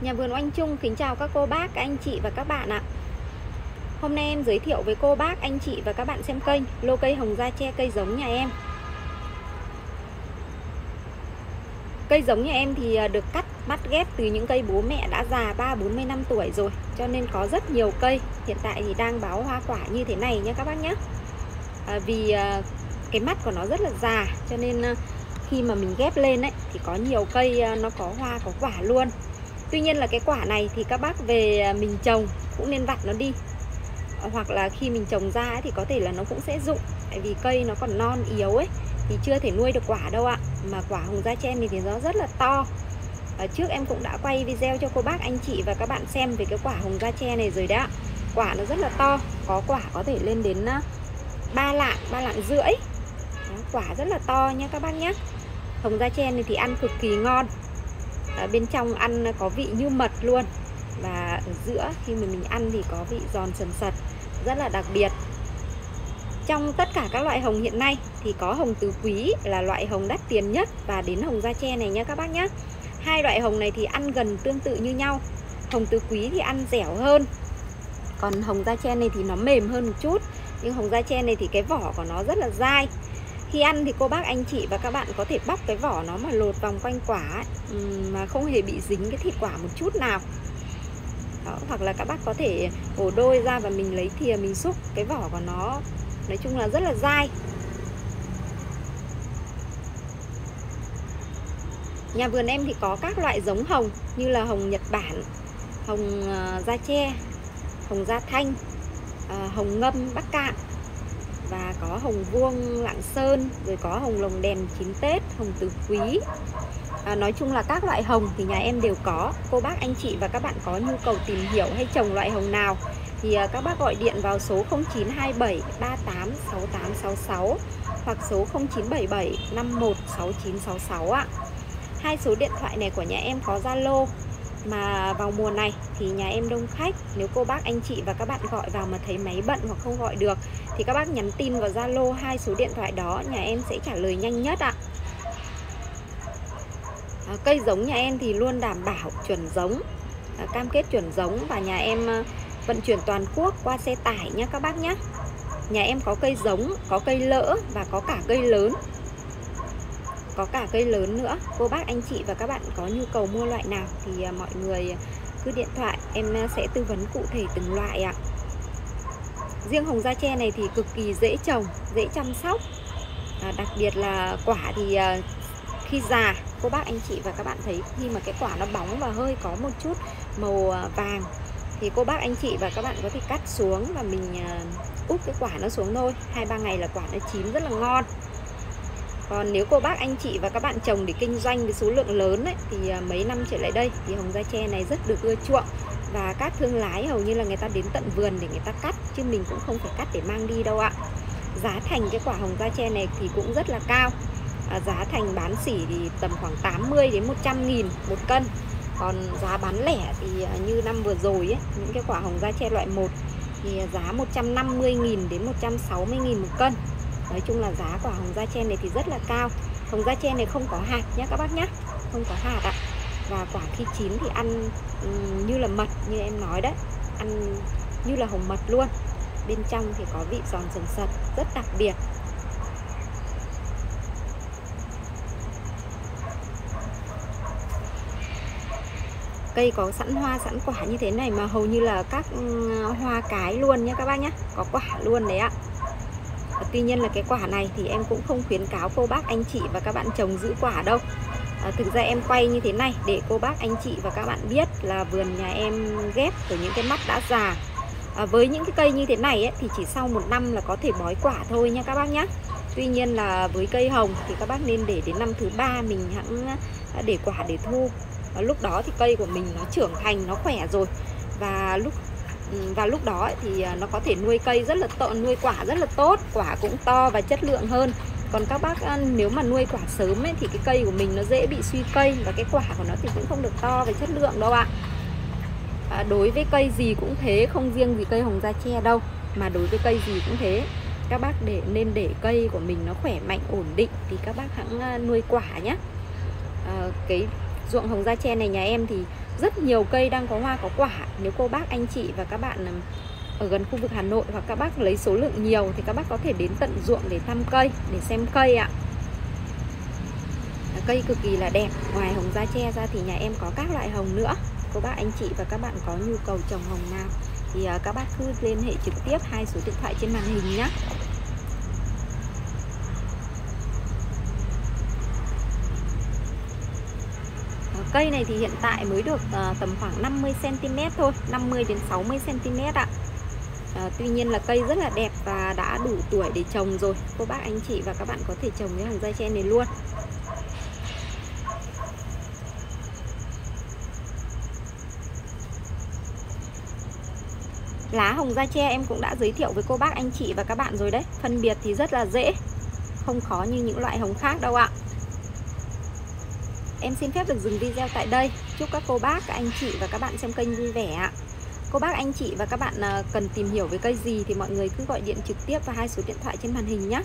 Nhà vườn Oanh Trung kính chào các cô bác, các anh chị và các bạn ạ. Hôm nay em giới thiệu với cô bác, anh chị và các bạn xem kênh Lô cây hồng da tre cây giống nhà em. Cây giống nhà em thì à, được cắt bắt ghép từ những cây bố mẹ đã già 3-40 năm tuổi rồi Cho nên có rất nhiều cây. Hiện tại thì đang báo hoa quả như thế này nha các bác nhé à, Vì à, cái mắt của nó rất là già Cho nên à, khi mà mình ghép lên ấy thì có nhiều cây à, nó có hoa có quả luôn. Tuy nhiên là cái quả này thì các bác về à, mình trồng cũng nên vặt nó đi. Ờ, hoặc là khi mình trồng ra ấy, thì có thể là nó cũng sẽ rụng Tại vì cây nó còn non yếu ấy Thì chưa thể nuôi được quả đâu ạ. Mà quả hồng da chen thì nó rất là to. Ở Trước em cũng đã quay video cho cô bác anh chị và các bạn xem về cái quả hồng da tre này rồi đó. Quả nó rất là to Có quả có thể lên đến à, 3 lạng, 3 lạng rưỡi. Đó, Quả rất là to nha các bác nhé Hồng da chen này thì ăn cực kỳ ngon à, bên trong ăn có vị như mật luôn. Và ở giữa khi mà mình ăn thì có vị giòn sần sật rất là đặc biệt. Trong tất cả các loại hồng hiện nay thì có hồng tứ quý là loại hồng đắt tiền nhất. Và đến hồng da tre này nha các bác nhé hai loại hồng này thì ăn gần tương tự như nhau. Hồng tứ quý thì ăn dẻo hơn. Còn hồng da tre này thì nó mềm hơn một chút. Nhưng hồng da tre này thì cái vỏ của nó rất là dai khi ăn thì cô bác anh chị và các bạn có thể bóc cái vỏ nó mà lột vòng quanh quả ấy, mà không hề bị dính cái thịt quả một chút nào. Đó, hoặc là các bác có thể ổ đôi ra và mình lấy thìa mình xúc cái vỏ của nó nói chung là rất là dai. Nhà vườn em thì có các loại giống hồng như là hồng Nhật Bản hồng ờ, da tre hồng da thanh ờ, hồng ngâm Bắc Cạn và có hồng vuông lạng sơn rồi có hồng lồng đèn chín tết hồng tứ quý. À, nói chung là các loại hồng thì nhà em đều có. Cô bác anh chị và các bạn có nhu cầu tìm hiểu hay trồng loại hồng nào thì à, các bác gọi điện vào số 0927 386866 hoặc số 0977 516966 ạ. Hai số điện thoại này của nhà em có Zalo mà vào mùa này thì nhà em đông khách. Nếu cô bác anh chị và các bạn gọi vào mà thấy máy bận hoặc không gọi được thì các bác nhắn tin vào Zalo hai số điện thoại đó. Nhà em sẽ trả lời nhanh nhất ạ. À, cây giống nhà em thì luôn đảm bảo chuẩn giống à, cam kết chuẩn giống và nhà em à, vận chuyển toàn quốc qua xe tải nhé các bác nhé nhà em có cây giống có cây lỡ và có cả cây lớn có cả cây lớn nữa. Cô bác anh chị và các bạn có nhu cầu mua loại nào thì à, mọi người à, cứ điện thoại em à, sẽ tư vấn cụ thể từng loại ạ. Riêng hồng da tre này thì cực kỳ dễ trồng dễ chăm sóc. À, đặc biệt là quả thì khi già cô bác anh chị và các bạn thấy khi mà cái quả nó bóng và hơi có một chút màu vàng thì cô bác anh chị và các bạn có thể cắt xuống và mình úp cái quả nó xuống thôi. Hai ba ngày là quả nó chín rất là ngon còn nếu cô bác anh chị và các bạn trồng để kinh doanh với số lượng lớn ấy, thì à, mấy năm trở lại đây thì hồng da tre này rất được ưa chuộng. Và các thương lái hầu như là người ta đến tận vườn để người ta cắt chứ mình cũng không phải cắt để mang đi đâu ạ. Giá thành cái quả hồng da tre này thì cũng rất là cao. À, giá thành bán sỉ thì tầm khoảng 80 đến 100 nghìn một cân. Còn giá bán lẻ thì à, như năm vừa rồi ấy, những cái quả hồng da tre loại 1 thì à, giá 150 nghìn đến 160 nghìn một cân. Nói chung là giá quả hồng da chen này thì rất là cao. Hồng da chen này không có hạt nhé các bác nhé Không có hạt ạ. Và quả khi chín thì ăn như là mật như em nói đấy. Ăn như là hồng mật luôn. Bên trong thì có vị giòn sần sật, Rất đặc biệt. Cây có sẵn hoa, sẵn quả như thế này mà hầu như là các hoa cái luôn nhé các bác nhé có quả luôn đấy ạ. Tuy nhiên là cái quả này thì em cũng không khuyến cáo cô bác anh chị và các bạn trồng giữ quả đâu. À, Thực ra em quay như thế này để cô bác anh chị và các bạn biết là vườn nhà em ghép ở những cái mắt đã già. À, Với những cái cây như thế này ấy, thì chỉ sau một năm là có thể bói quả thôi nha các bác nhé Tuy nhiên là với cây hồng thì các bác nên để đến năm thứ ba mình hãng à, để quả để thu. À, lúc đó thì cây của mình nó trưởng thành nó khỏe rồi. Và lúc Ừ, và lúc đó thì à, nó có thể nuôi cây rất là tốt nuôi quả rất là tốt quả cũng to và chất lượng hơn. Còn các bác à, nếu mà nuôi quả sớm ấy, thì cái cây của mình nó dễ bị suy cây và cái quả của nó thì cũng không được to và chất lượng đâu ạ. À, đối với cây gì cũng thế không riêng gì cây hồng da tre đâu mà đối với cây gì cũng thế. Các bác để nên để cây của mình nó khỏe mạnh ổn định thì các bác hãng à, nuôi quả nhé à, ờ, cái ruộng hồng da tre này nhà em thì rất nhiều cây đang có hoa, có quả. Nếu cô bác, anh chị và các bạn ở gần khu vực Hà Nội hoặc các bác lấy số lượng nhiều thì các bác có thể đến tận ruộng để thăm cây, để xem cây ạ. Cây cực kỳ là đẹp. Ngoài hồng da tre ra thì nhà em có các loại hồng nữa. Cô bác, anh chị và các bạn có nhu cầu trồng hồng nào thì ờ, các bác cứ liên hệ trực tiếp hai số điện thoại trên màn hình nhé Cây này thì hiện tại mới được uh, tầm khoảng 50 cm thôi, 50 đến 60 cm ạ. À, tuy nhiên là cây rất là đẹp và đã đủ tuổi để trồng rồi. Cô bác anh chị và các bạn có thể trồng cái hàng dây tre này luôn. Lá hồng da tre em cũng đã giới thiệu với cô bác anh chị và các bạn rồi đấy Phân biệt thì rất là dễ Không khó như những loại hồng khác đâu ạ Em xin phép được dừng video tại đây. Chúc các cô bác, các anh chị và các bạn xem kênh vui vẻ ạ. Cô bác, anh chị và các bạn ờ, cần tìm hiểu về cây gì thì mọi người cứ gọi điện trực tiếp vào hai số điện thoại trên màn hình nhé